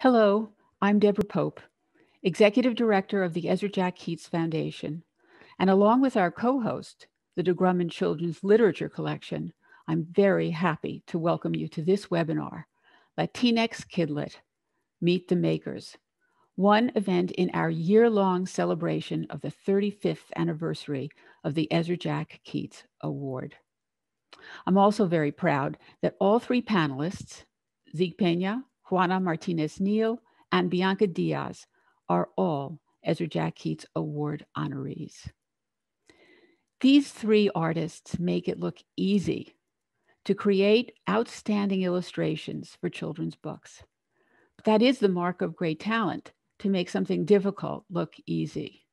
Hello, I'm Deborah Pope, Executive Director of the Ezra Jack Keats Foundation. And along with our co host, the de Grummond Children's Literature Collection, I'm very happy to welcome you to this webinar, Latinx Kidlit Meet the Makers, one event in our year long celebration of the 35th anniversary of the Ezra Jack Keats Award. I'm also very proud that all three panelists, Zeke Peña, Juana Martinez Neal, and Bianca Diaz, are all Ezra Jack Keats Award honorees. These three artists make it look easy to create outstanding illustrations for children's books. That is the mark of great talent to make something difficult look easy.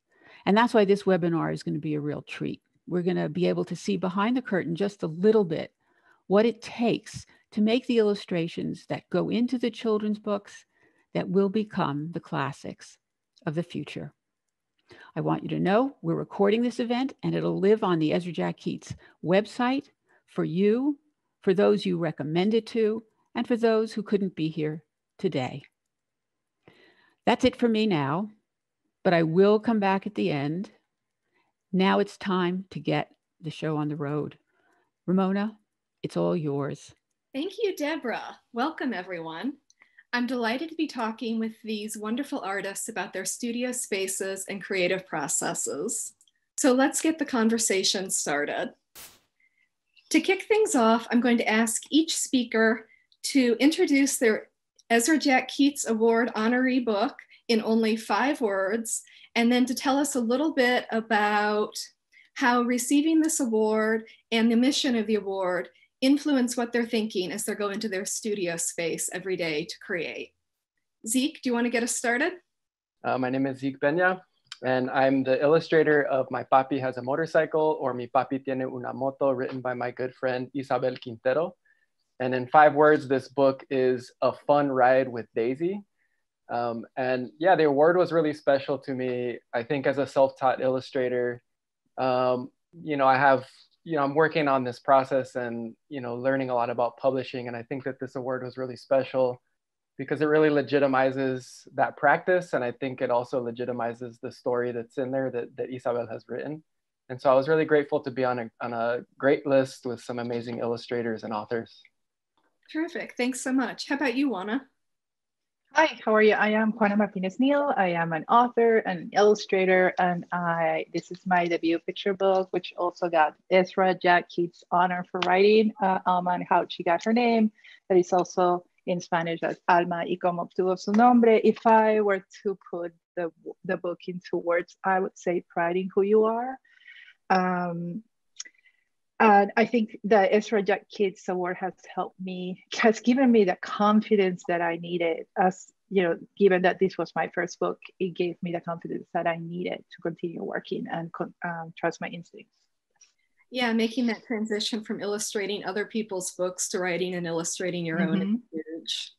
And that's why this webinar is going to be a real treat. We're going to be able to see behind the curtain just a little bit what it takes to make the illustrations that go into the children's books that will become the classics of the future. I want you to know we're recording this event and it'll live on the Ezra Jack Keats website for you, for those you recommend it to, and for those who couldn't be here today. That's it for me now, but I will come back at the end. Now it's time to get the show on the road. Ramona, it's all yours. Thank you, Deborah. Welcome, everyone. I'm delighted to be talking with these wonderful artists about their studio spaces and creative processes. So let's get the conversation started. To kick things off, I'm going to ask each speaker to introduce their Ezra Jack Keats Award honoree book in only five words, and then to tell us a little bit about how receiving this award and the mission of the award influence what they're thinking as they're going into their studio space every day to create. Zeke, do you want to get us started? Uh, my name is Zeke Peña, and I'm the illustrator of My Papi Has a Motorcycle or Mi Papi Tiene una Moto, written by my good friend Isabel Quintero. And in five words, this book is a fun ride with Daisy. Um, and yeah, the award was really special to me. I think as a self-taught illustrator, um, you know, I have, you know, I'm working on this process and, you know, learning a lot about publishing. And I think that this award was really special because it really legitimizes that practice. And I think it also legitimizes the story that's in there that, that Isabel has written. And so I was really grateful to be on a, on a great list with some amazing illustrators and authors. Terrific. Thanks so much. How about you, Juana? Hi, how are you? I am Juana Martinez Neal. I am an author and illustrator, and I this is my debut picture book, which also got Ezra Jack Keats honor for writing uh, Alma and how she got her name. That is also in Spanish as Alma y cómo obtuvo su nombre. If I were to put the, the book into words, I would say pride in who you are. Um, and I think the Ezra Jack Keats Award has helped me, has given me the confidence that I needed. As you know, given that this was my first book, it gave me the confidence that I needed to continue working and um, trust my instincts. Yeah, making that transition from illustrating other people's books to writing and illustrating your mm-hmm. own is huge.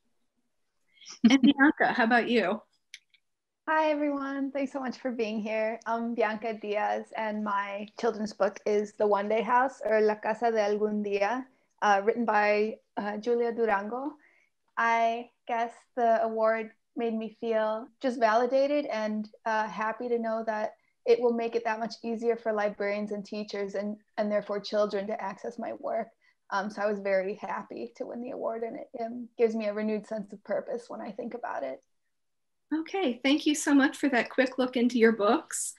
And Bianca, how about you? Hi, everyone. Thanks so much for being here. I'm Bianca Diaz, and my children's book is The One Day House or La Casa de Algún Día, uh, written by uh, Julia Durango. I guess the award made me feel just validated and uh, happy to know that it will make it that much easier for librarians and teachers and, and therefore children to access my work. Um, so I was very happy to win the award, and it um, gives me a renewed sense of purpose when I think about it. Okay, thank you so much for that quick look into your books.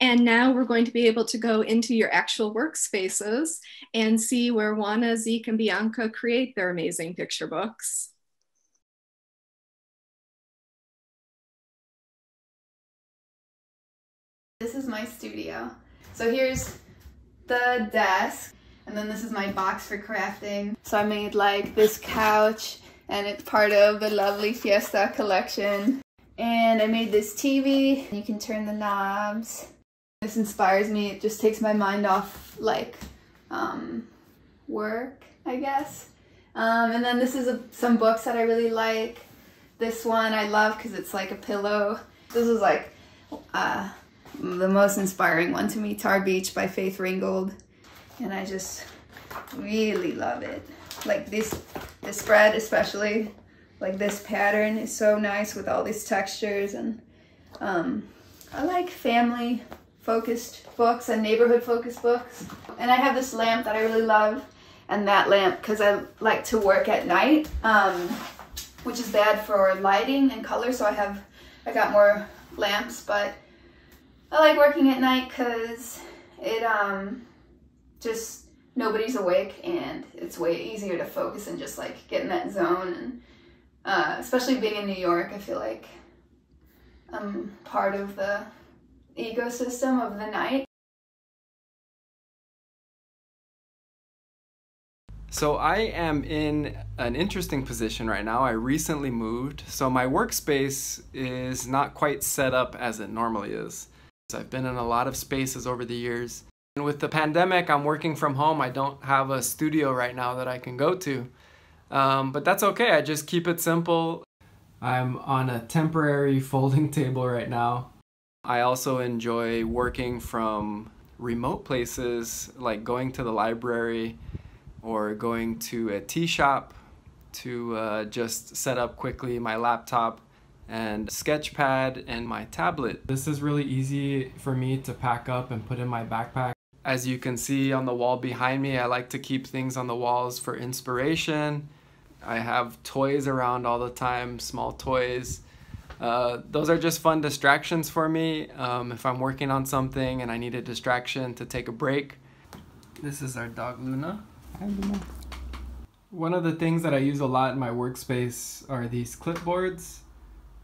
And now we're going to be able to go into your actual workspaces and see where Juana, Zeke, and Bianca create their amazing picture books. This is my studio. So here's the desk, and then this is my box for crafting. So I made like this couch, and it's part of the lovely Fiesta collection. And I made this TV. You can turn the knobs. This inspires me. It just takes my mind off like um, work, I guess. Um, and then this is a, some books that I really like. This one I love because it's like a pillow. This is like uh, the most inspiring one to me, Tar Beach by Faith Ringgold. And I just really love it. Like this, this spread especially like this pattern is so nice with all these textures and um, I like family focused books and neighborhood focused books. And I have this lamp that I really love and that lamp because I like to work at night, um, which is bad for lighting and color. So I have, I got more lamps, but I like working at night because it um, just, nobody's awake and it's way easier to focus and just like get in that zone. And uh, especially being in New York, I feel like I'm part of the ecosystem of the night. So I am in an interesting position right now. I recently moved, so my workspace is not quite set up as it normally is. I've been in a lot of spaces over the years. And with the pandemic, I'm working from home. I don't have a studio right now that I can go to. Um, but that's okay, I just keep it simple. I'm on a temporary folding table right now. I also enjoy working from remote places like going to the library or going to a tea shop to uh, just set up quickly my laptop and sketchpad and my tablet. This is really easy for me to pack up and put in my backpack. As you can see on the wall behind me, I like to keep things on the walls for inspiration. I have toys around all the time, small toys. Uh, those are just fun distractions for me. Um, if I'm working on something and I need a distraction to take a break. This is our dog Luna. Hi Luna. One of the things that I use a lot in my workspace are these clipboards.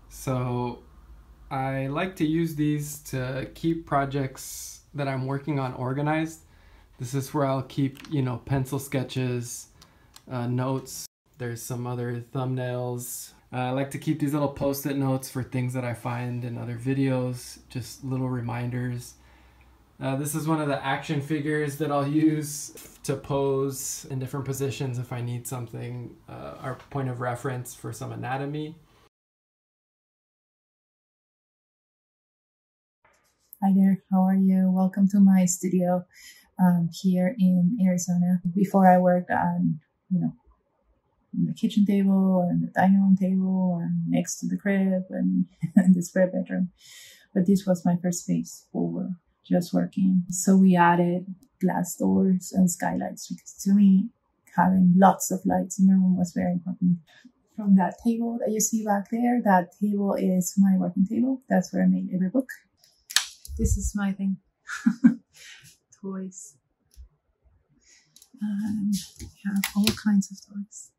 So I like to use these to keep projects that I'm working on organized. This is where I'll keep, you know, pencil sketches, uh, notes. There's some other thumbnails. Uh, I like to keep these little post-it notes for things that I find in other videos, just little reminders. Uh, this is one of the action figures that I'll use to pose in different positions if I need something, uh, our point of reference for some anatomy. Hi there, how are you? Welcome to my studio um, here in Arizona. Before I worked on, you know, the kitchen table and the dining room table and next to the crib and, and the spare bedroom. But this was my first space for just working. So we added glass doors and skylights because to me, having lots of lights in the room was very important. From that table that you see back there, that table is my working table. That's where I made every book. This is my thing. toys. Um, we have all kinds of toys.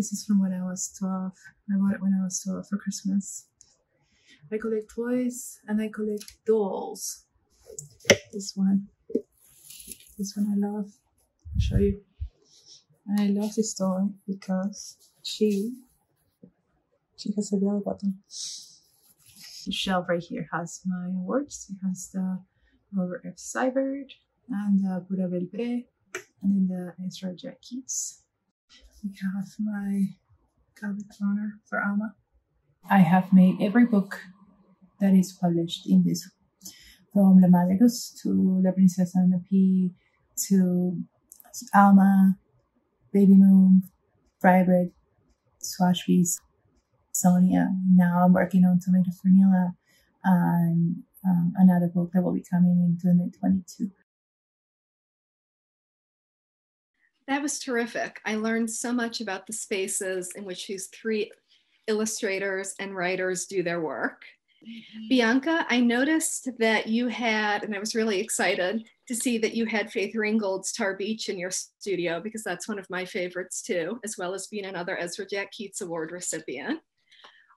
This is from when I was 12. I bought it when I was 12 for Christmas. I collect toys and I collect dolls. This one. This one I love. I'll show you. And I love this doll because she she has a belly button the shelf right here has my awards. It has the Robert F. Sibert and the Pura Belpré and then the Ezra Jack Keats. We have my of Honor for Alma. I have made every book that is published in this from La Madre Goose to La Princesa and the Pea to Alma, Baby Moon, Fry Bread, Swash Beast, Zonia. Now I'm working on Tomato Vanilla and um, another book that will be coming in 2022. That was terrific. I learned so much about the spaces in which these three illustrators and writers do their work. Mm-hmm. Bianca, I noticed that you had, and I was really excited to see that you had Faith Ringgold's Tar Beach in your studio because that's one of my favorites too, as well as being another Ezra Jack Keats Award recipient.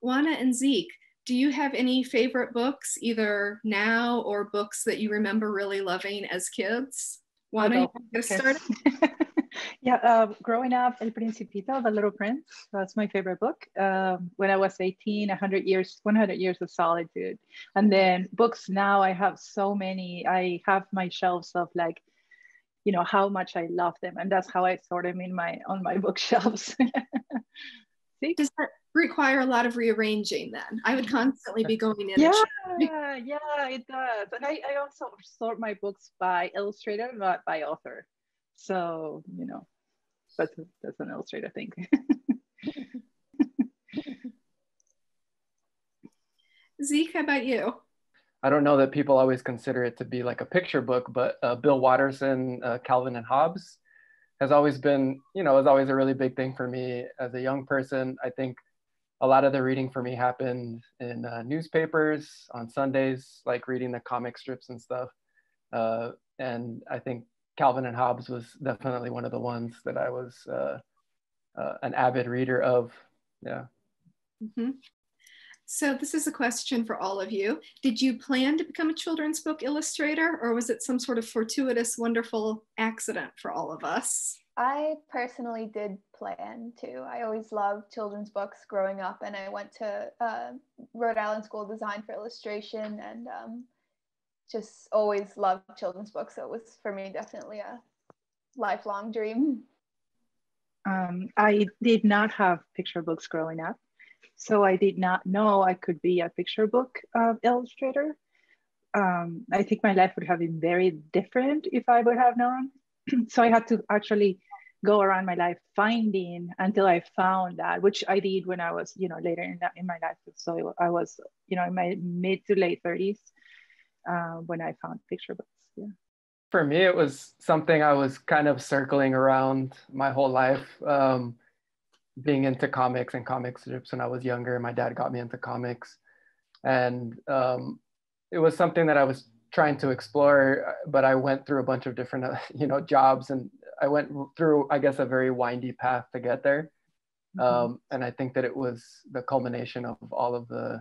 Juana and Zeke, do you have any favorite books, either now or books that you remember really loving as kids? Juana, you get started? yeah, uh, growing up, El Principito, The Little Prince, that's my favorite book. Um, when I was 18, 100 years, 100 years of solitude. And then books now, I have so many. I have my shelves of like, you know, how much I love them. And that's how I sort them in my, on my bookshelves. See? Does that, require a lot of rearranging then. I would constantly be going in. Yeah, yeah, it does. And I, I also sort my books by illustrator, not by author. So, you know, that's, that's an illustrator thing. Zeke, how about you? I don't know that people always consider it to be like a picture book, but uh, Bill Watterson, uh, Calvin and Hobbes, has always been, you know, is always a really big thing for me as a young person. I think a lot of the reading for me happened in uh, newspapers on Sundays, like reading the comic strips and stuff. Uh, and I think Calvin and Hobbes was definitely one of the ones that I was uh, uh, an avid reader of. Yeah. Mm-hmm. So this is a question for all of you. Did you plan to become a children's book illustrator or was it some sort of fortuitous, wonderful accident for all of us? I personally did plan to. I always loved children's books growing up and I went to uh, Rhode Island School of Design for illustration and um, just always loved children's books. So it was for me definitely a lifelong dream. Um, I did not have picture books growing up. So I did not know I could be a picture book uh, illustrator. Um, I think my life would have been very different if I would have known. so I had to actually go around my life finding until I found that, which I did when I was, you know, later in, that, in my life. So I was, you know, in my mid to late 30s uh, when I found picture books. Yeah. For me, it was something I was kind of circling around my whole life. Um, being into comics and comic strips when I was younger. My dad got me into comics, and um, it was something that I was trying to explore. But I went through a bunch of different, uh, you know, jobs, and I went through, I guess, a very windy path to get there. Mm-hmm. Um, and I think that it was the culmination of all of the,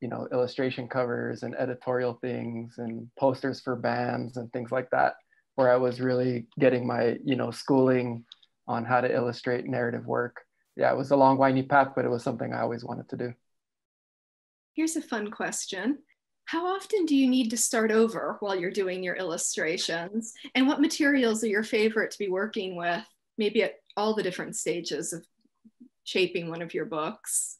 you know, illustration covers and editorial things and posters for bands and things like that, where I was really getting my, you know, schooling on how to illustrate narrative work. Yeah, it was a long, windy path, but it was something I always wanted to do. Here's a fun question. How often do you need to start over while you're doing your illustrations? And what materials are your favorite to be working with, maybe at all the different stages of shaping one of your books?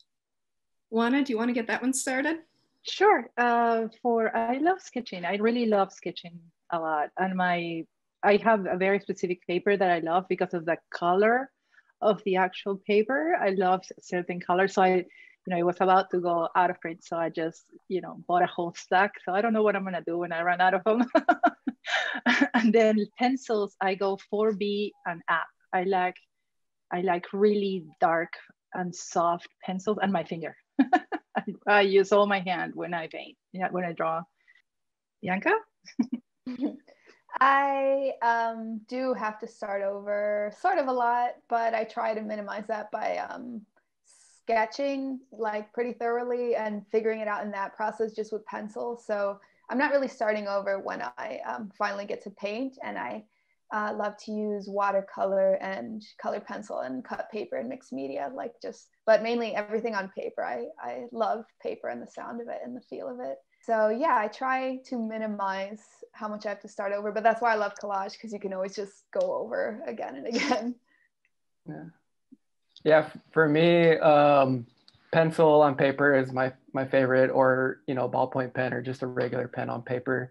Juana, do you want to get that one started? Sure. Uh, for I love sketching. I really love sketching a lot. And my I have a very specific paper that I love because of the color of the actual paper. I love certain colors. So I, you know, it was about to go out of print. So I just, you know, bought a whole stack. So I don't know what I'm gonna do when I run out of them. and then pencils, I go 4B and up. I like, I like really dark and soft pencils and my finger. I use all my hand when I paint, yeah, when I draw. Bianca? I um, do have to start over sort of a lot, but I try to minimize that by um, sketching like pretty thoroughly and figuring it out in that process just with pencil. So I'm not really starting over when I um, finally get to paint and I uh, love to use watercolor and colored pencil and cut paper and mixed media, like just, but mainly everything on paper. I, I love paper and the sound of it and the feel of it. So yeah, I try to minimize how much I have to start over, but that's why I love collage because you can always just go over again and again. Yeah. Yeah, for me, um, pencil on paper is my my favorite, or you know, ballpoint pen, or just a regular pen on paper.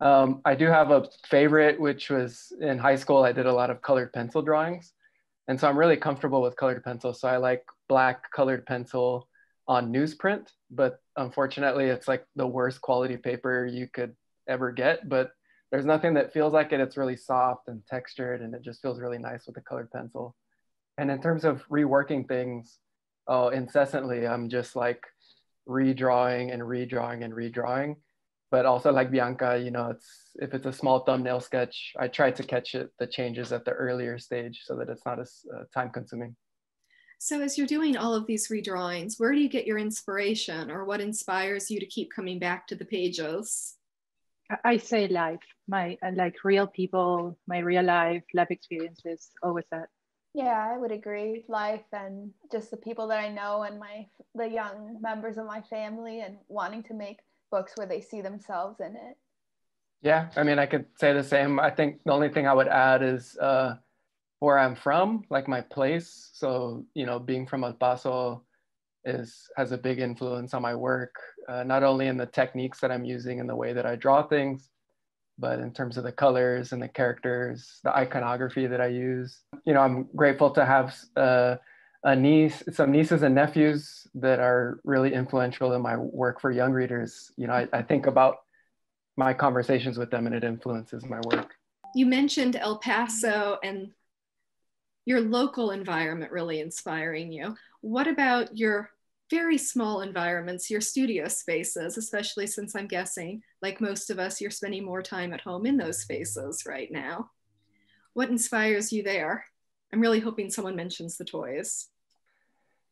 Um, I do have a favorite, which was in high school. I did a lot of colored pencil drawings, and so I'm really comfortable with colored pencil. So I like black colored pencil on newsprint, but unfortunately, it's like the worst quality paper you could ever get. But there's nothing that feels like it. It's really soft and textured, and it just feels really nice with a colored pencil. And in terms of reworking things, oh, incessantly, I'm just like redrawing and redrawing and redrawing. But also like Bianca, you know, it's if it's a small thumbnail sketch, I try to catch it the changes at the earlier stage so that it's not as uh, time consuming. So as you're doing all of these redrawings, where do you get your inspiration or what inspires you to keep coming back to the pages? I say life, my uh, like real people, my real life, life experiences, always that. Yeah, I would agree. Life and just the people that I know and my the young members of my family and wanting to make books where they see themselves in it. Yeah, I mean, I could say the same. I think the only thing I would add is uh, where I'm from, like my place. So, you know, being from El Paso is has a big influence on my work, uh, not only in the techniques that I'm using and the way that I draw things, but in terms of the colors and the characters, the iconography that I use. You know, I'm grateful to have uh, a niece, some nieces and nephews that are really influential in my work for young readers. You know, I, I think about my conversations with them and it influences my work. You mentioned El Paso and your local environment really inspiring you. What about your very small environments, your studio spaces, especially since I'm guessing, like most of us, you're spending more time at home in those spaces right now. What inspires you there? I'm really hoping someone mentions the toys.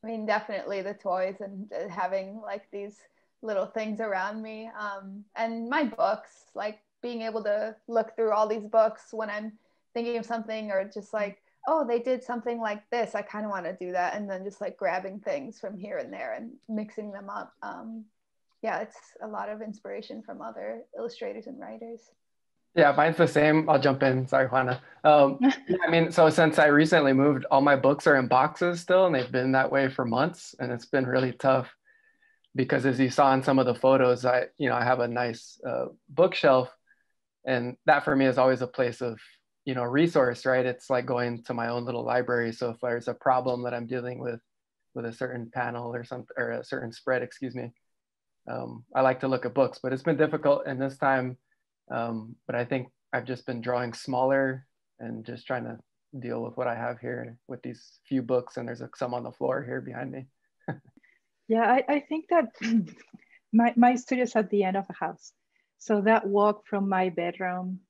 I mean, definitely the toys and uh, having like these little things around me. Um, and my books, like being able to look through all these books when I'm thinking of something or just like oh, they did something like this. I kind of want to do that. And then just like grabbing things from here and there and mixing them up. Um, yeah, it's a lot of inspiration from other illustrators and writers. Yeah, mine's the same. I'll jump in. Sorry, Juana. Um, yeah, I mean, so since I recently moved, all my books are in boxes still, and they've been that way for months, and it's been really tough because, as you saw in some of the photos, I, you know, I have a nice uh, bookshelf, and that for me is always a place of you know resource right? It's like going to my own little library. So if there's a problem that i'm dealing with with a certain panel or something or a certain spread excuse me um, i like to look at books but it's been difficult in this time um, but i think i've just been drawing smaller and just trying to deal with what i have here with these few books and there's some on the floor here behind me. Yeah I, I think that my, my studio is at the end of a house. So that walk from my bedroom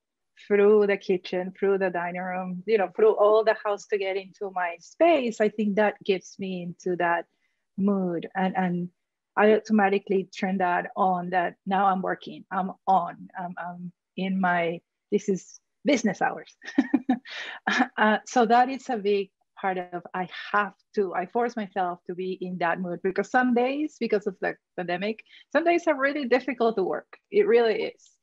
through the kitchen, through the dining room, you know, through all the house to get into my space, I think that gets me into that mood. And, and I automatically turn that on that now I'm working, I'm on, I'm, I'm in my, this is business hours. uh, so that is a big part of I have to, I force myself to be in that mood because some days, because of the pandemic, some days are really difficult to work. It really is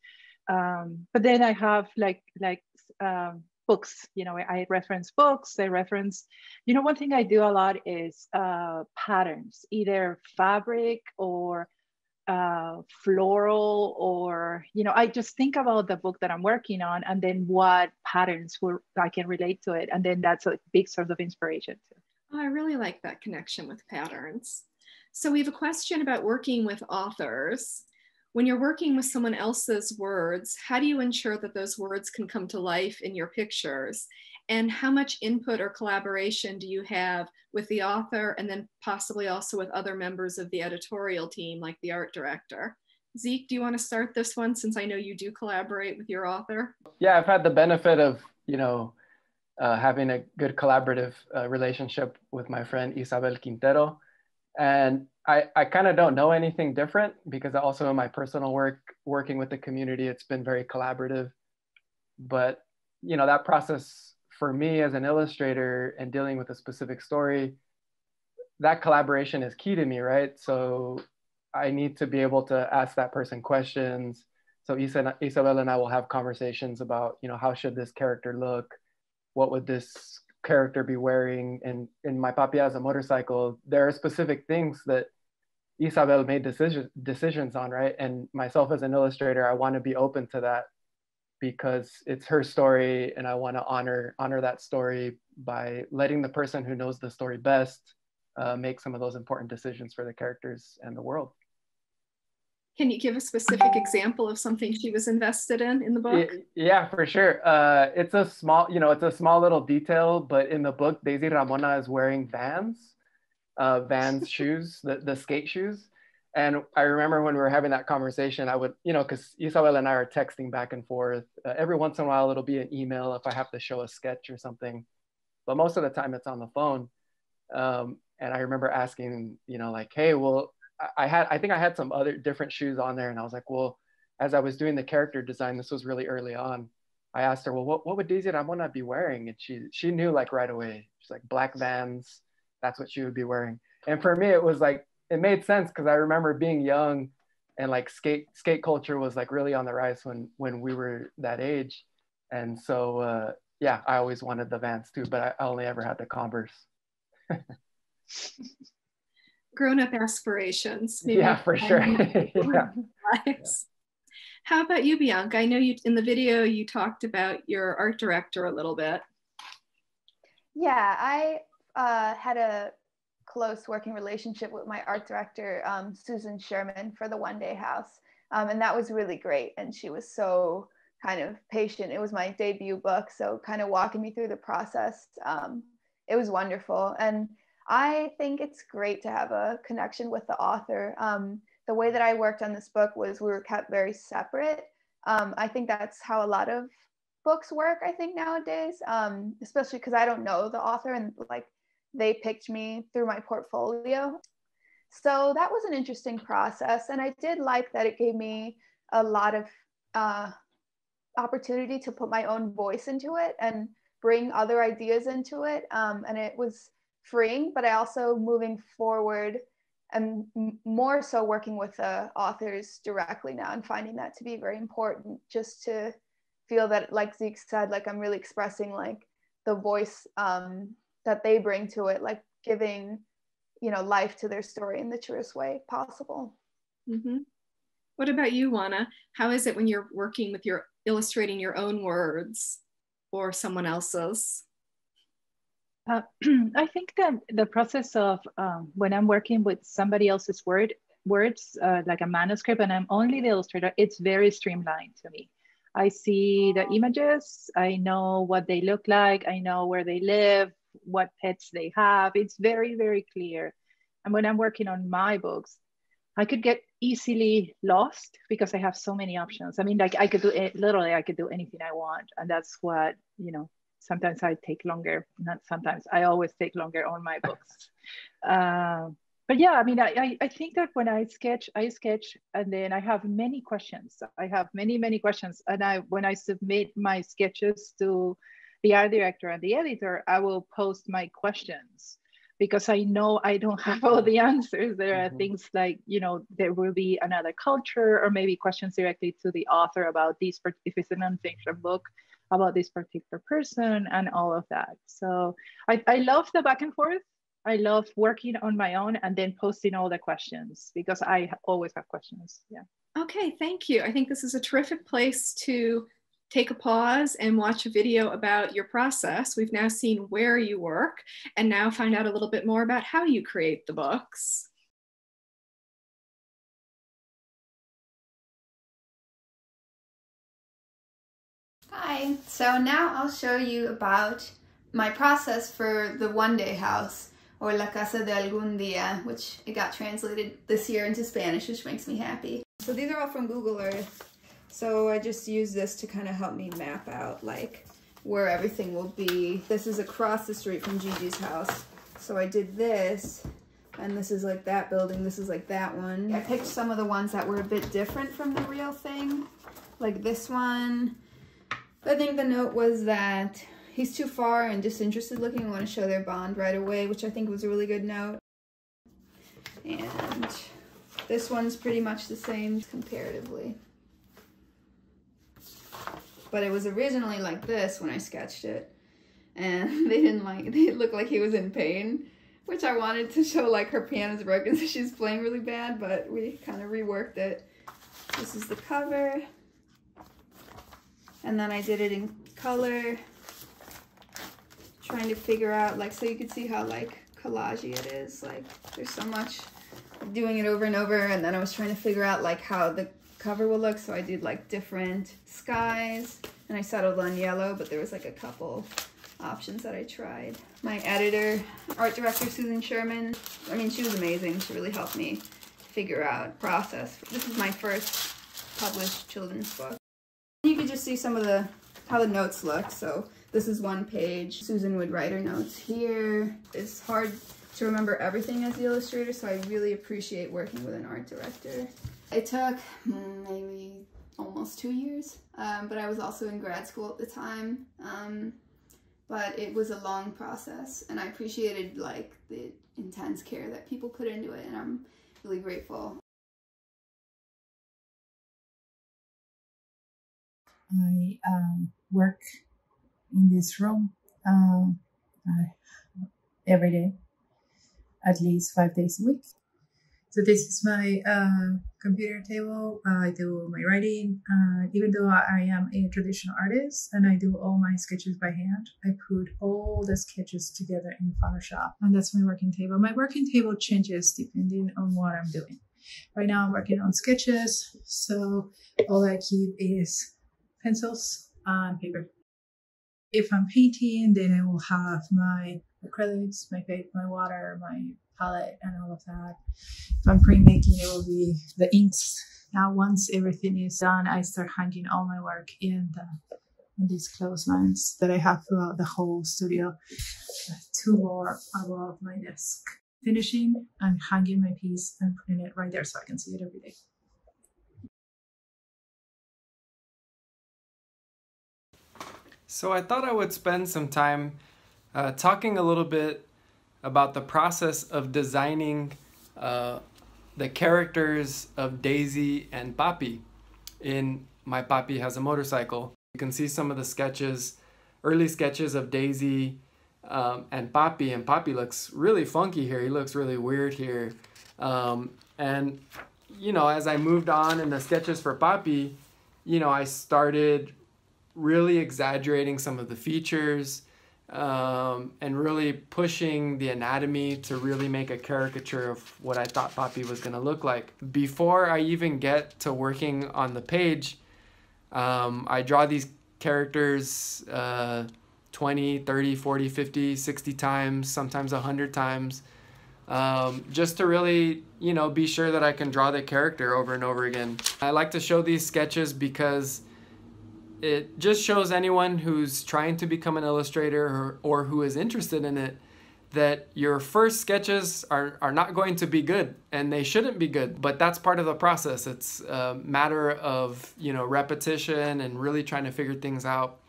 um, but then I have like like um, books. You know, I reference books. I reference. You know, one thing I do a lot is uh, patterns, either fabric or uh, floral, or you know, I just think about the book that I'm working on, and then what patterns I can relate to it, and then that's a big source of inspiration too. Oh, I really like that connection with patterns. So we have a question about working with authors when you're working with someone else's words, how do you ensure that those words can come to life in your pictures? And how much input or collaboration do you have with the author and then possibly also with other members of the editorial team, like the art director? Zeke, do you want to start this one since I know you do collaborate with your author? Yeah, I've had the benefit of, you know, uh, having a good collaborative uh, relationship with my friend Isabel Quintero. And I, I kind of don't know anything different because also in my personal work, working with the community, it's been very collaborative. But, you know, that process for me as an illustrator and dealing with a specific story, that collaboration is key to me, right? So I need to be able to ask that person questions. So Isa, Isabel and I will have conversations about, you know, how should this character look? What would this character be wearing and in my papi has a motorcycle there are specific things that isabel made decisions decisions on right? And myself as an illustrator i want to be open to that because it's her story and i want to honor honor that story by letting the person who knows the story best uh, make some of those important decisions for the characters and the world can you give a specific example of something she was invested in in the book? Yeah, for sure. Uh, it's a small, you know, it's a small little detail, but in the book, Daisy Ramona is wearing Vans, uh, Vans shoes, the, the skate shoes. And I remember when we were having that conversation, I would, you know, because Isabel and I are texting back and forth. Uh, every once in a while, it'll be an email if I have to show a sketch or something. But most of the time, it's on the phone. Um, and I remember asking, you know, like, hey, well, I had, I think I had some other different shoes on there, and I was like, well, as I was doing the character design, this was really early on. I asked her, well, what, what would Daisy Ramona be wearing? And she, she knew like right away. She's like black Vans. That's what she would be wearing. And for me, it was like it made sense because I remember being young, and like skate skate culture was like really on the rise when when we were that age. And so uh, yeah, I always wanted the Vans too, but I only ever had the Converse. grown-up aspirations. Maybe yeah, for sure. yeah. How about you, Bianca? I know you in the video you talked about your art director a little bit. Yeah, I uh, had a close working relationship with my art director, um, Susan Sherman, for the One Day House. Um, and that was really great. And she was so kind of patient. It was my debut book. So, kind of walking me through the process. Um, it was wonderful. And I think it's great to have a connection with the author. Um, the way that I worked on this book was we were kept very separate. Um, I think that's how a lot of books work, I think, nowadays, um, especially because I don't know the author and like they picked me through my portfolio. So that was an interesting process. And I did like that it gave me a lot of uh, opportunity to put my own voice into it and bring other ideas into it. Um, and it was freeing, but I also moving forward and more so working with the authors directly now and finding that to be very important just to feel that like Zeke said, like I'm really expressing like the voice um, that they bring to it, like giving, you know, life to their story in the truest way possible. Mm-hmm. What about you, Juana? How is it when you're working with your illustrating your own words or someone else's? Uh, I think that the process of um, when I'm working with somebody else's word words, uh, like a manuscript, and I'm only the illustrator, it's very streamlined to me. I see the images, I know what they look like, I know where they live, what pets they have. It's very, very clear. And when I'm working on my books, I could get easily lost because I have so many options. I mean, like I could do it literally, I could do anything I want. And that's what, you know, sometimes I take longer, not sometimes, I always take longer on my books. Uh, but yeah, I mean, I, I think that when I sketch, I sketch and then I have many questions. I have many, many questions. And I when I submit my sketches to the art director and the editor, I will post my questions because I know I don't have all the answers. There are mm-hmm. things like, you know, there will be another culture or maybe questions directly to the author about this, if it's a nonfiction book, about this particular person and all of that. So I, I love the back and forth. I love working on my own and then posting all the questions because I always have questions. Yeah. Okay, thank you. I think this is a terrific place to take a pause and watch a video about your process. We've now seen where you work and now find out a little bit more about how you create the books. Hi, so now I'll show you about my process for the one day house or La Casa de Algún Día, which it got translated this year into Spanish, which makes me happy. So these are all from Google Earth. So I just use this to kind of help me map out like where everything will be. This is across the street from Gigi's house. So I did this and this is like that building. This is like that one. I picked some of the ones that were a bit different from the real thing. Like this one. I think the note was that he's too far and disinterested looking. I want to show their bond right away, which I think was a really good note. And this one's pretty much the same comparatively but it was originally like this when I sketched it. And they didn't like, they looked like he was in pain, which I wanted to show like her piano's broken so she's playing really bad, but we kind of reworked it. This is the cover. And then I did it in color, trying to figure out like, so you could see how like collagey it is. Like there's so much doing it over and over. And then I was trying to figure out like how the cover will look. So I did like different skies and I settled on yellow, but there was like a couple options that I tried. My editor, art director, Susan Sherman, I mean, she was amazing. She really helped me figure out process. This is my first published children's book. See some of the, how the notes look. So this is one page. Susan would write her notes here. It's hard to remember everything as the illustrator, so I really appreciate working with an art director. It took maybe almost two years, um, but I was also in grad school at the time. Um, but it was a long process and I appreciated like the intense care that people put into it and I'm really grateful. I um, work in this room uh, every day, at least five days a week. So this is my uh, computer table. Uh, I do my writing. Uh, even though I am a traditional artist and I do all my sketches by hand, I put all the sketches together in Photoshop. And that's my working table. My working table changes depending on what I'm doing. Right now I'm working on sketches. So all I keep is pencils and paper. If I'm painting, then I will have my acrylics, my paint, my water, my palette and all of that. If I'm printmaking, it will be the inks. Now, once everything is done, I start hanging all my work in the in these clotheslines that I have throughout the whole studio, two more above my desk. Finishing and hanging my piece and putting it right there so I can see it every day. So I thought I would spend some time uh, talking a little bit about the process of designing uh, the characters of Daisy and Papi in My Papi Has a Motorcycle. You can see some of the sketches, early sketches of Daisy um, and Papi, and Papi looks really funky here. He looks really weird here. Um, and, you know, as I moved on in the sketches for Papi, you know, I started really exaggerating some of the features um, and really pushing the anatomy to really make a caricature of what I thought Papi was going to look like. Before I even get to working on the page, um, I draw these characters uh, 20, 30, 40, 50, 60 times, sometimes 100 times, um, just to really, you know, be sure that I can draw the character over and over again. I like to show these sketches because it just shows anyone who's trying to become an illustrator or, or who is interested in it that your first sketches are, are not going to be good and they shouldn't be good but that's part of the process. It's a matter of you know repetition and really trying to figure things out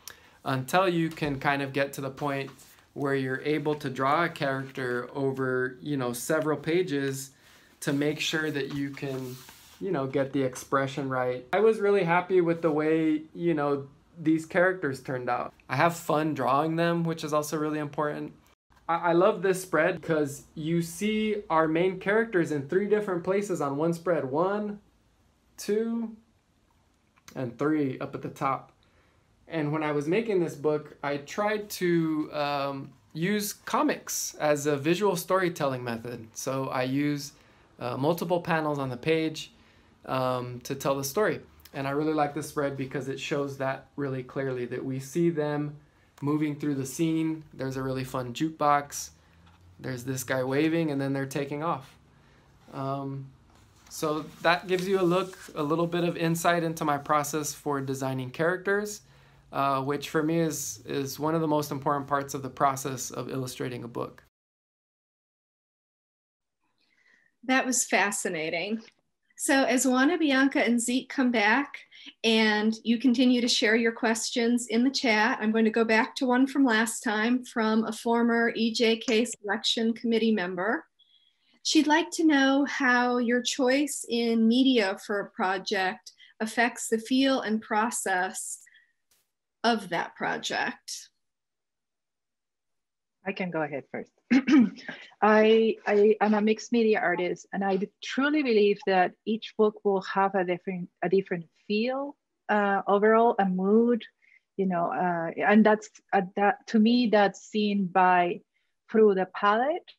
until you can kind of get to the point where you're able to draw a character over you know several pages to make sure that you can you know, get the expression right. I was really happy with the way, you know, these characters turned out. I have fun drawing them, which is also really important. I, I love this spread because you see our main characters in three different places on one spread. One, two, and three up at the top. And when I was making this book, I tried to um, use comics as a visual storytelling method. So I use uh, multiple panels on the page um, to tell the story. And I really like this spread because it shows that really clearly that we see them moving through the scene. There's a really fun jukebox. There's this guy waving and then they're taking off. Um, so that gives you a look, a little bit of insight into my process for designing characters, uh, which for me is, is one of the most important parts of the process of illustrating a book. That was fascinating. So as Juana, Bianca, and Zeke come back and you continue to share your questions in the chat, I'm going to go back to one from last time from a former EJK selection committee member. She'd like to know how your choice in media for a project affects the feel and process of that project. I can go ahead first. I, I am a mixed media artist, and I truly believe that each book will have a different a different feel uh, overall, a mood, you know, uh, and that's uh, that to me that's seen by through the palette,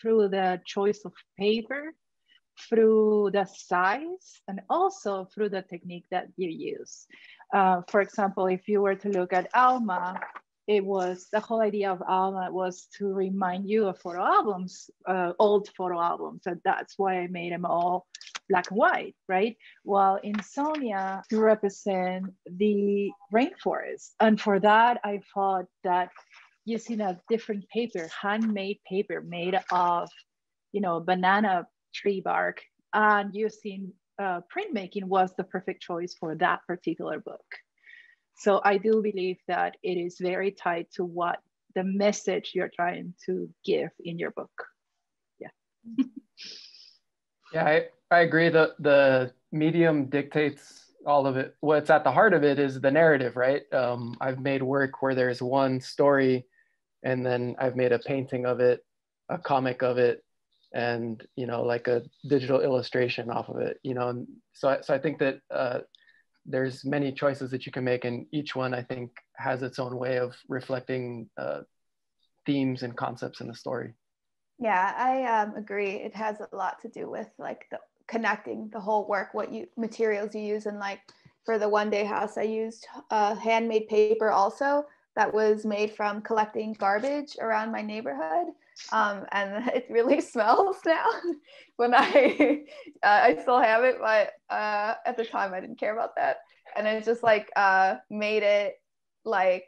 through the choice of paper, through the size, and also through the technique that you use. Uh, for example, if you were to look at Alma, it was the whole idea of Alma was to remind you of photo albums, uh, old photo albums. And that's why I made them all black and white, right? While in Zonia to represent the rainforest. And for that, I thought that using a different paper, handmade paper made of, you know, banana tree bark and using uh, printmaking was the perfect choice for that particular book. So I do believe that it is very tied to what the message you're trying to give in your book. Yeah. yeah, I, I agree. The the medium dictates all of it. What's at the heart of it is the narrative, right? Um, I've made work where there's one story, and then I've made a painting of it, a comic of it, and you know like a digital illustration off of it you know and so, so i think that uh, there's many choices that you can make and each one i think has its own way of reflecting uh, themes and concepts in the story. Yeah i um, agree. It has a lot to do with like the connecting the whole work what you materials you use and like for the one day house i used uh, handmade paper also that was made from collecting garbage around my neighborhood um, and it really smells now. when I uh, I still have it, but uh, at the time I didn't care about that, and it just like uh, made it like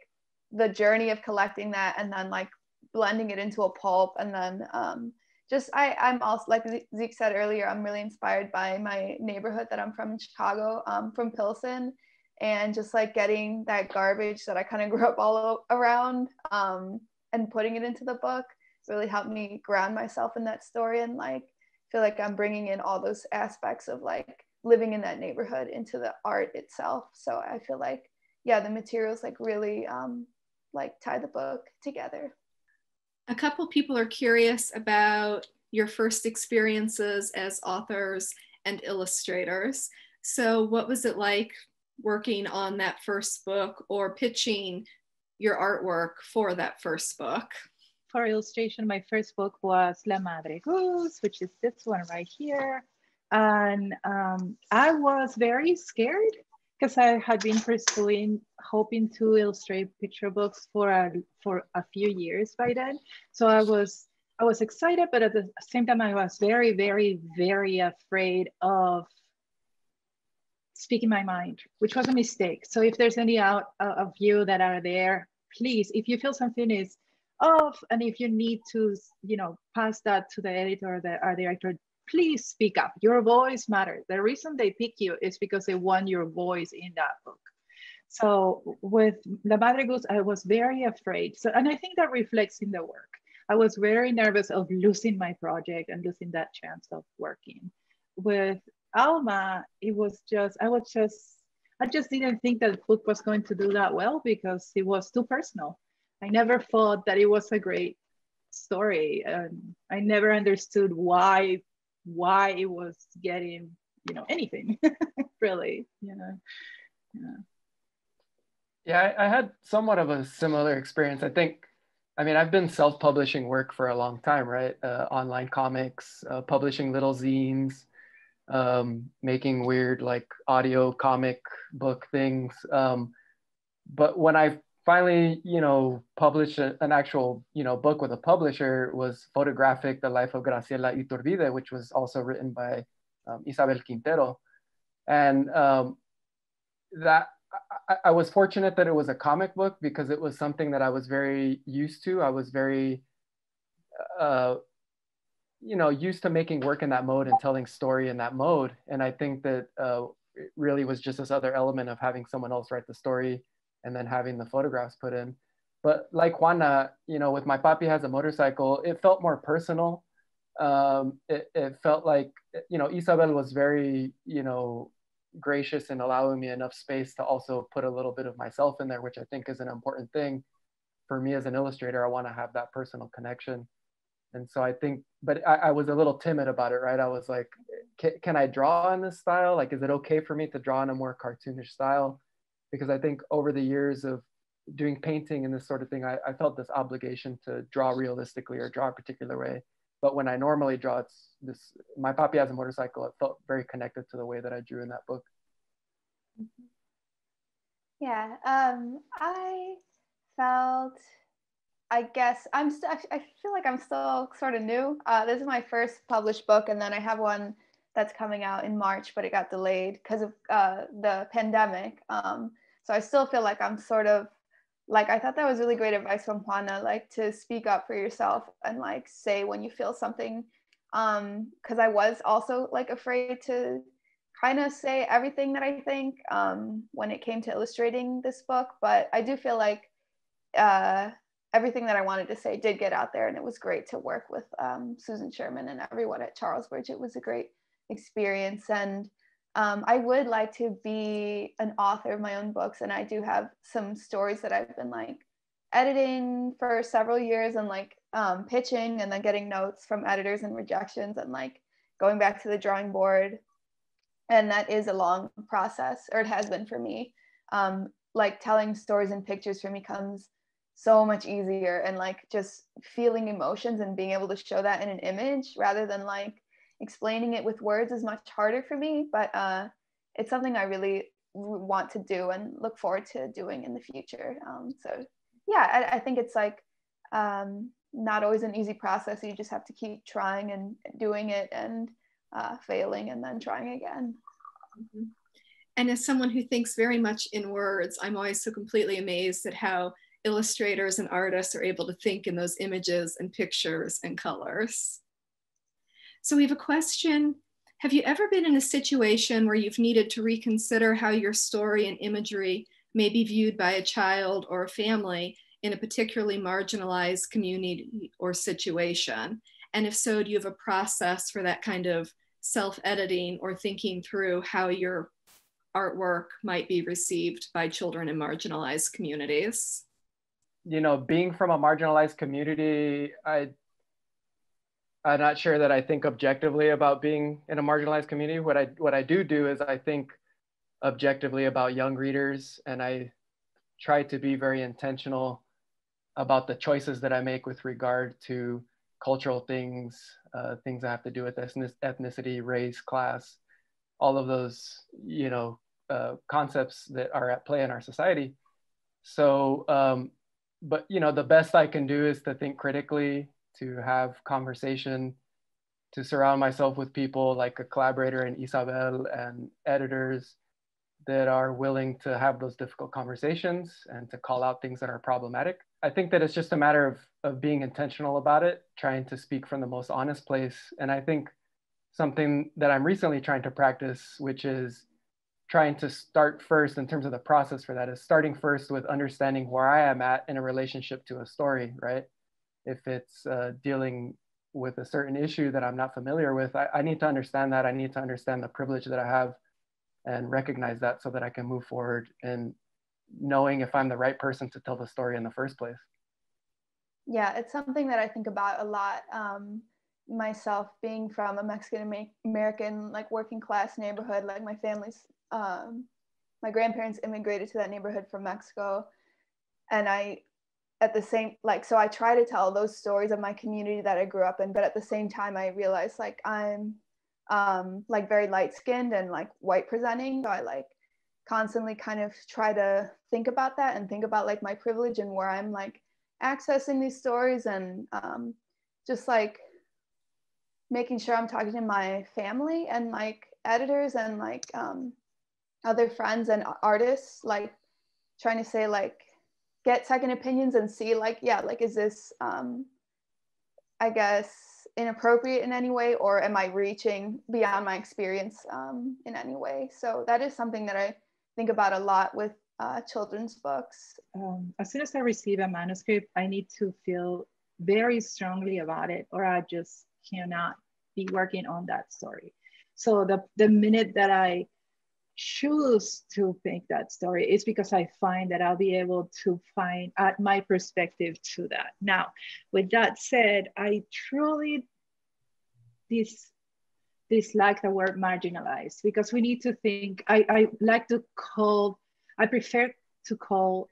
the journey of collecting that and then like blending it into a pulp and then um, just I I'm also like Zeke said earlier I'm really inspired by my neighborhood that I'm from in Chicago um, from Pilsen. And just like getting that garbage that I kind of grew up all around um, and putting it into the book really helped me ground myself in that story and like feel like I'm bringing in all those aspects of like living in that neighborhood into the art itself. So I feel like yeah, the materials like really um, like tie the book together. A couple people are curious about your first experiences as authors and illustrators. So, what was it like working on that first book or pitching your artwork for that first book? For illustration, my first book was La Madre Goose, which is this one right here. And um, I was very scared because I had been pursuing, hoping to illustrate picture books for a, for a few years by then. So I was, I was excited, but at the same time, I was very, very, very afraid of speaking my mind, which was a mistake. So if there's any out uh, of you that are there, please, if you feel something is off and if you need to you know pass that to the editor or the art director please speak up. Your voice matters. The reason they pick you is because they want your voice in that book. So with la madre goose i was very afraid. So and i think that reflects in the work. I was very nervous of losing my project and losing that chance of working. With alma it was just i was just i just didn't think that book was going to do that well because it was too personal I never thought that it was a great story. and I never understood why why it was getting you know anything really you know yeah. Yeah I, I, had somewhat of a similar experience. I think i mean i've been self-publishing work for a long time right? Uh, online comics uh, publishing little zines um, making weird like audio comic book things. Um, but when i finally, you know, published a, an actual, you know, book with a publisher was Photographic, The Life of Graciela Iturbide, which was also written by um, Isabel Quintero. And um, that, I, I, was fortunate that it was a comic book because it was something that I was very used to. I was very, uh, you know, used to making work in that mode and telling story in that mode. And I think that uh, it really was just this other element of having someone else write the story and then having the photographs put in. But like Juana, you know, with my papi has a motorcycle, it felt more personal. Um, it, it felt like, you know, Isabel was very, you know, gracious in allowing me enough space to also put a little bit of myself in there, which I think is an important thing for me as an illustrator. I want to have that personal connection. And so I think, but I, I was a little timid about it, right? I was like, can, can I draw in this style? Like, is it okay for me to draw in a more cartoonish style? Because I think over the years of doing painting and this sort of thing, I, I felt this obligation to draw realistically or draw a particular way. But when I normally draw, it's this, my papi has a motorcycle. It felt very connected to the way that I drew in that book. Yeah, um, I felt, I guess I'm still, I feel like I'm still sort of new. Uh, this is my first published book, and then I have one that's coming out in March, but it got delayed because of uh, the pandemic. Um, so I still feel like I'm sort of like I thought that was really great advice from Juana, like to speak up for yourself and like say when you feel something. Um, because I was also like afraid to kind of say everything that I think um, when it came to illustrating this book, but I do feel like uh, everything that I wanted to say did get out there, and it was great to work with um, Susan Sherman and everyone at Charlesbridge. It was a great experience, and um, I would like to be an author of my own books, and I do have some stories that I've been like editing for several years and like um, pitching and then getting notes from editors and rejections and like going back to the drawing board. And that is a long process, or it has been for me. Um, like telling stories and pictures for me comes so much easier and like just feeling emotions and being able to show that in an image rather than like explaining it with words is much harder for me but uh, it's something i really want to do and look forward to doing in the future um, so yeah I, I, think it's like um, not always an easy process you just have to keep trying and doing it and uh, failing and then trying again mm-hmm. and as someone who thinks very much in words i'm always so completely amazed at how illustrators and artists are able to think in those images and pictures and colors. So we have a question. Have you ever been in a situation where you've needed to reconsider how your story and imagery may be viewed by a child or a family in a particularly marginalized community or situation? And if so, do you have a process for that kind of self-editing or thinking through how your artwork might be received by children in marginalized communities? you know, being from a marginalized community, I I'm not sure that I think objectively about being in a marginalized community. What I what I do do is I think objectively about young readers, and I try to be very intentional about the choices that I make with regard to cultural things, uh, things that have to do with ethnicity, race, class, all of those you know uh, concepts that are at play in our society. So um, but you know the best i can do is to think critically to have conversation to surround myself with people like a collaborator in isabel and editors that are willing to have those difficult conversations and to call out things that are problematic i think that it's just a matter of, of being intentional about it trying to speak from the most honest place and i think something that i'm recently trying to practice which is trying to start first in terms of the process for that is starting first with understanding where I am at in a relationship to a story, right? If it's uh, dealing with a certain issue that I'm not familiar with, I, I need to understand that. I need to understand the privilege that I have and recognize that so that I can move forward and knowing if I'm the right person to tell the story in the first place. Yeah, it's something that I think about a lot. Um, myself being from a Mexican American, like working class neighborhood, like my family's um, my grandparents immigrated to that neighborhood from Mexico. And I, at the same, like, so I try to tell those stories of my community that I grew up in, but at the same time, I realize like I'm um, like very light skinned and like white presenting. So I like constantly kind of try to think about that and think about like my privilege and where I'm like accessing these stories and um, just like making sure I'm talking to my family and like editors and like um, other friends and artists like trying to say like get second opinions and see like yeah like is this um i guess inappropriate in any way or am i reaching beyond my experience um, in any way? So that is something that i think about a lot with uh, children's books. Um, as soon as i receive a manuscript i need to feel very strongly about it or i just cannot be working on that story. So the, the minute that i choose to think that story is because I find that I'll be able to find add my perspective to that. Now, with that said, I truly this dislike the word marginalized because we need to think. I, I like to call. I prefer to call.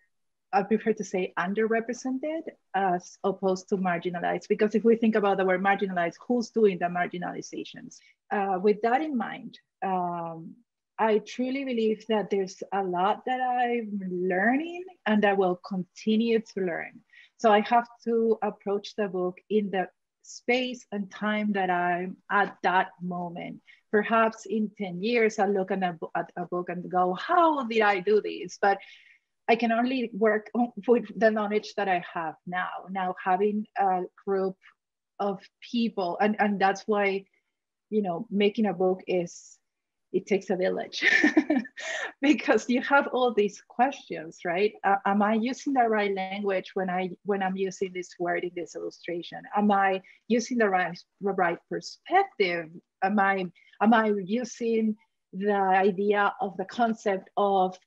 I prefer to say underrepresented as opposed to marginalized because if we think about the word marginalized, who's doing the marginalizations? Uh, with that in mind, um, I truly believe that there's a lot that I'm learning and I will continue to learn. So I have to approach the book in the space and time that I'm at that moment. Perhaps in 10 years, I'll look at a, at a book and go, how did I do this? But I can only work with the knowledge that I have now. Now having a group of people, and, and that's why, you know, making a book is it takes a village. Because you have all these questions right? Uh, am i using the right language when i when i'm using this word in this illustration? Am i using the right the right perspective? Am i am i using the idea of the concept of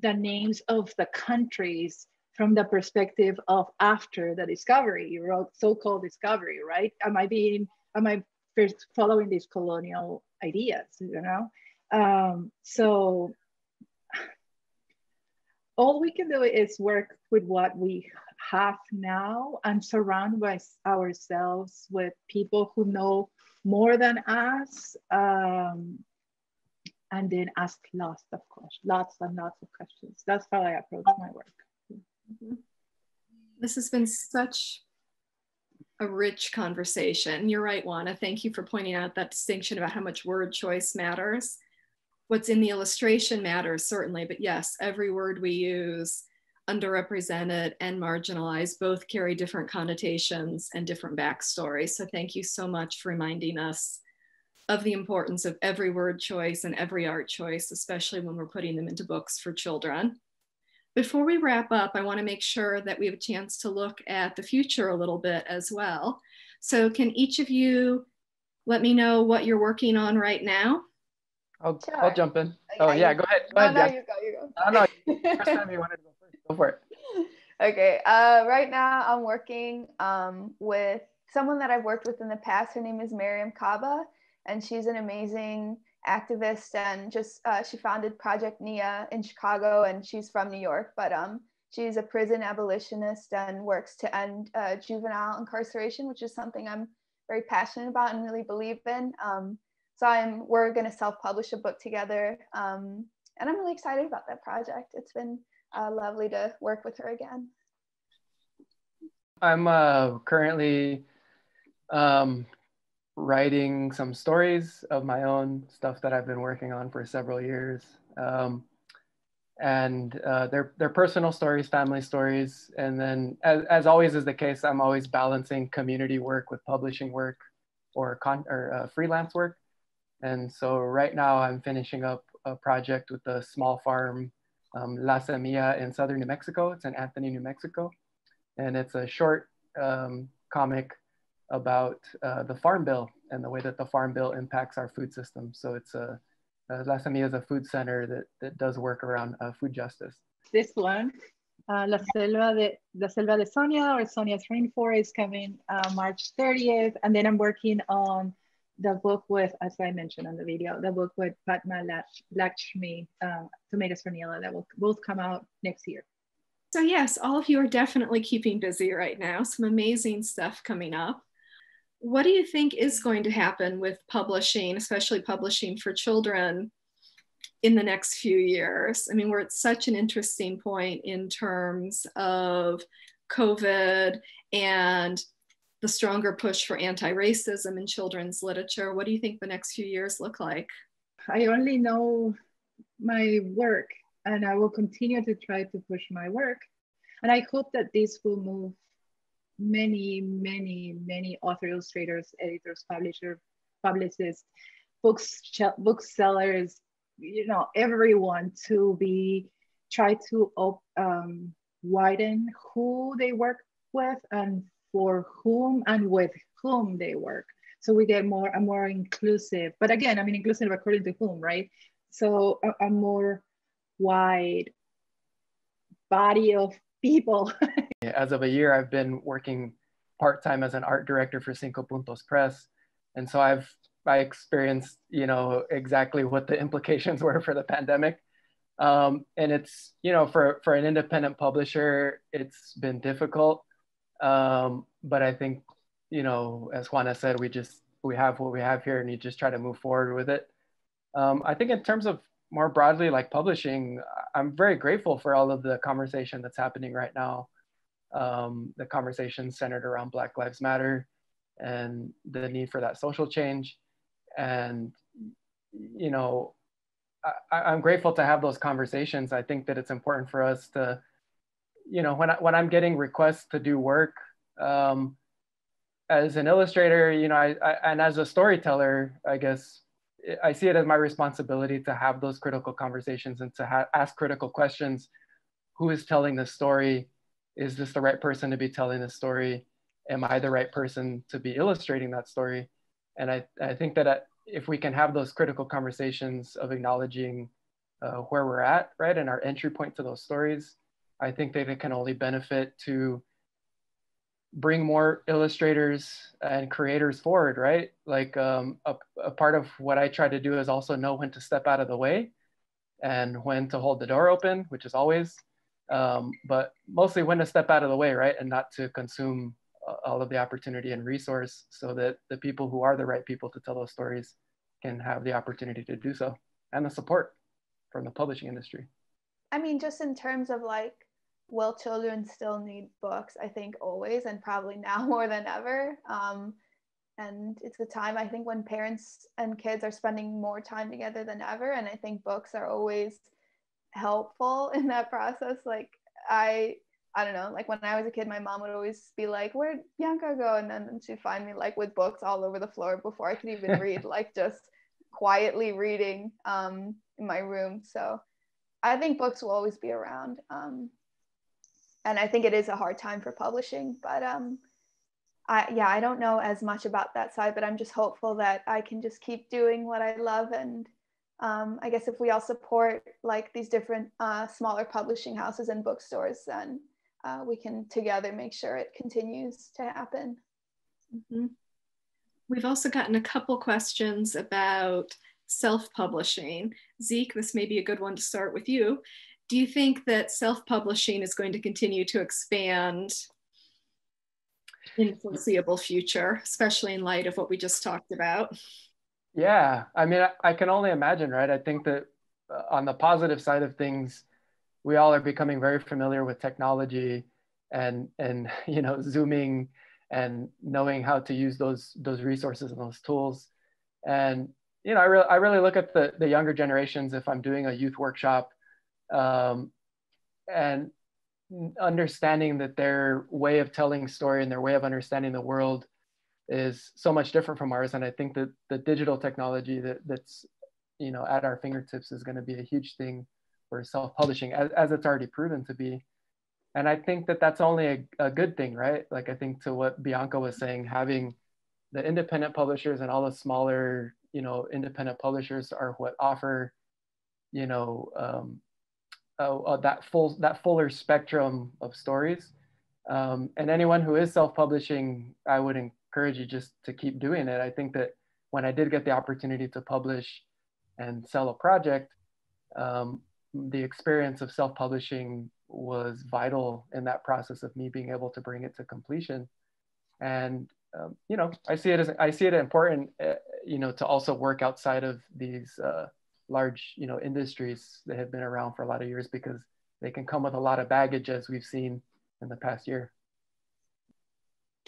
the names of the countries from the perspective of after the discovery, so-called discovery, right? Am I being, am I following this colonial ideas, you know? Um, so all we can do is work with what we have now and surround ourselves with people who know more than us um, and then ask lots of questions, lots and lots of questions. That's how I approach my work. Mm-hmm. This has been such a rich conversation. You're right, Juana. Thank you for pointing out that distinction about how much word choice matters. What's in the illustration matters, certainly, but yes, every word we use, underrepresented and marginalized, both carry different connotations and different backstories. So thank you so much for reminding us of the importance of every word choice and every art choice, especially when we're putting them into books for children. Before we wrap up, I wanna make sure that we have a chance to look at the future a little bit as well. So can each of you let me know what you're working on right now? I'll, sure. I'll jump in. Oh yeah, go ahead. Go no, ahead. No, you go, you go. No, no, first time you wanted to go first. Go for it. Okay, uh, right now I'm working um, with someone that I've worked with in the past. Her name is Mariame Kaba, and she's an amazing activist and just uh, she founded Project Nia in Chicago and she's from New York, but um, she's a prison abolitionist and works to end uh, juvenile incarceration, which is something I'm very passionate about and really believe in. Um, so I'm we're going to self-publish a book together, um, and I'm really excited about that project. It's been uh, lovely to work with her again. I'm uh, currently um, writing some stories of my own stuff that I've been working on for several years. Um, and uh, they're, they're personal stories, family stories. And then as, as always is the case, I'm always balancing community work with publishing work or, con or uh, freelance work. And so right now I'm finishing up a project with a small farm, um, La Semilla in Southern New Mexico. It's in Anthony, New Mexico. And it's a short um, comic about uh, the Farm Bill and the way that the Farm Bill impacts our food system. So it's a, uh, La Semilla is a food center that, that does work around uh, food justice. This one, uh, La Selva de, La Selva de Zonia or Zonia's Rainforest coming uh, March 30th. And then I'm working on the book with, as I mentioned on the video, the book with Padma Lakshmi, um, Tomatoes for Neela, that will both come out next year. So yes, all of you are definitely keeping busy right now. Some amazing stuff coming up what do you think is going to happen with publishing, especially publishing for children in the next few years? I mean, we're at such an interesting point in terms of COVID and the stronger push for anti-racism in children's literature. What do you think the next few years look like? I only know my work and I will continue to try to push my work. And I hope that this will move many, many, many author illustrators, editors, publishers, publicists, books, booksellers, you know, everyone to be try to um, widen who they work with and for whom and with whom they work. So we get more a more inclusive, but again, I mean inclusive according to whom, right? So a, a more wide body of people. as of a year, I've been working part-time as an art director for Cinco Puntos Press. And so I've I experienced, you know, exactly what the implications were for the pandemic. Um, and it's, you know, for, for an independent publisher, it's been difficult. Um, but I think, you know, as Juana said, we just, we have what we have here and you just try to move forward with it. Um, I think in terms of more broadly, like publishing, I'm very grateful for all of the conversation that's happening right now. Um, the conversation centered around Black Lives Matter and the need for that social change. And, you know, I, am grateful to have those conversations. I think that it's important for us to, you know, when, I, when I'm getting requests to do work, um, as an illustrator, you know, I, I, and as a storyteller, I guess I see it as my responsibility to have those critical conversations and to ask critical questions. Who is telling this story? Is this the right person to be telling this story? Am I the right person to be illustrating that story? And I, I think that uh, if we can have those critical conversations of acknowledging uh, where we're at, right, and our entry point to those stories, I think that it can only benefit to bring more illustrators and creators forward, right? Like um, a, a part of what I try to do is also know when to step out of the way and when to hold the door open, which is always, um, but mostly when to step out of the way, right? And not to consume uh, all of the opportunity and resource so that the people who are the right people to tell those stories can have the opportunity to do so and the support from the publishing industry. I mean, just in terms of like, will children still need books? I think always and probably now more than ever. Um, and it's a time I think when parents and kids are spending more time together than ever. And I think books are always helpful in that process. Like I I don't know, like when I was a kid, my mom would always be like, Where'd Bianca go? And then she'd find me like with books all over the floor before I could even read, like just quietly reading um, in my room. So I think books will always be around. Um, and I think it is a hard time for publishing, but um, I, yeah, I don't know as much about that side, but I'm just hopeful that I can just keep doing what I love. And um, I guess if we all support like these different uh, smaller publishing houses and bookstores, then uh, we can together make sure it continues to happen. Mm-hmm. We've also gotten a couple questions about self-publishing. Zeke, this may be a good one to start with you. Do you think that self-publishing is going to continue to expand in the foreseeable future, especially in light of what we just talked about? Yeah, I mean, I, I can only imagine, right? I think that uh, on the positive side of things, we all are becoming very familiar with technology and and you know zooming and knowing how to use those those resources and those tools and you know i really i really look at the the younger generations if i'm doing a youth workshop um, and understanding that their way of telling story and their way of understanding the world is so much different from ours. And i think that the digital technology that that's you know at our fingertips is going to be a huge thing for self-publishing as, as it's already proven to be. And i think that that's only a, a good thing right? Like i think to what bianca was saying having the independent publishers and all the smaller you know independent publishers are what offer you know um, uh, uh, that full that fuller spectrum of stories. Um, and anyone who is self-publishing i would encourage you just to keep doing it. I think that when i did get the opportunity to publish and sell a project um, the experience of self-publishing was vital in that process of me being able to bring it to completion. And um, you know i see it as i see it important uh, you know to also work outside of these uh, large you know industries that have been around for a lot of years because they can come with a lot of baggage as we've seen in the past year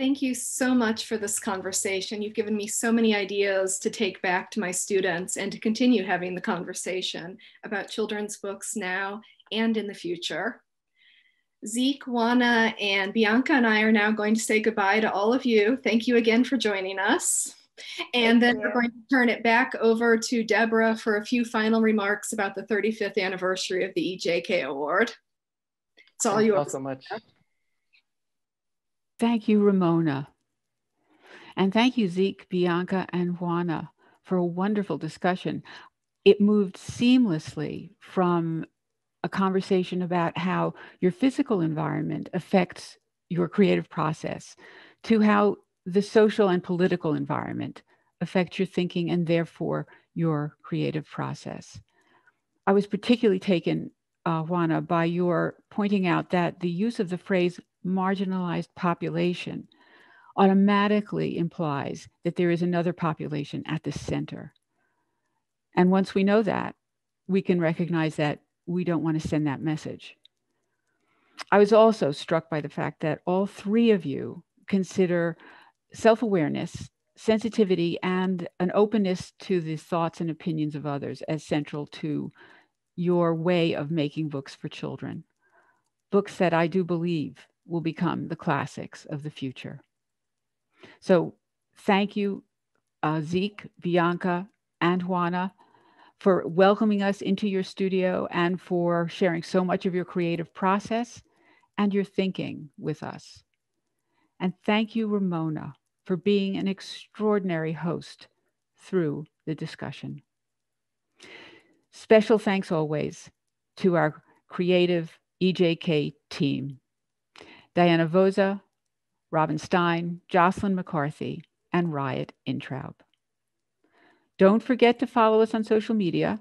Thank you so much for this conversation. You've given me so many ideas to take back to my students and to continue having the conversation about children's books now and in the future. Zeke, Juana, and Bianca and I are now going to say goodbye to all of you. Thank you again for joining us. And then we're going to turn it back over to Deborah for a few final remarks about the 35th anniversary of the EJK Award. It's all yours. Thank you so much. Thank you, Ramona. And thank you, Zeke, Bianca, and Juana for a wonderful discussion. It moved seamlessly from a conversation about how your physical environment affects your creative process to how the social and political environment affects your thinking and therefore your creative process. I was particularly taken, uh, Juana, by your pointing out that the use of the phrase marginalized population automatically implies that there is another population at the center. And once we know that, we can recognize that we don't want to send that message. I was also struck by the fact that all three of you consider self awareness, sensitivity, and an openness to the thoughts and opinions of others as central to your way of making books for children. Books that I do believe will become the classics of the future. So thank you, uh, Zeke, Bianca, and Juana for welcoming us into your studio and for sharing so much of your creative process and your thinking with us. And thank you, Ramona, for being an extraordinary host through the discussion. Special thanks always to our creative EJK team Diana Voza, Robin Stein, Jocelyn McCarthy, and Riot Intraub. Don't forget to follow us on social media,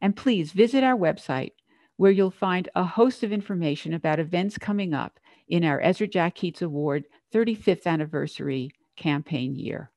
and please visit our website where you'll find a host of information about events coming up in our Ezra Jack Keats Award 35th anniversary campaign year.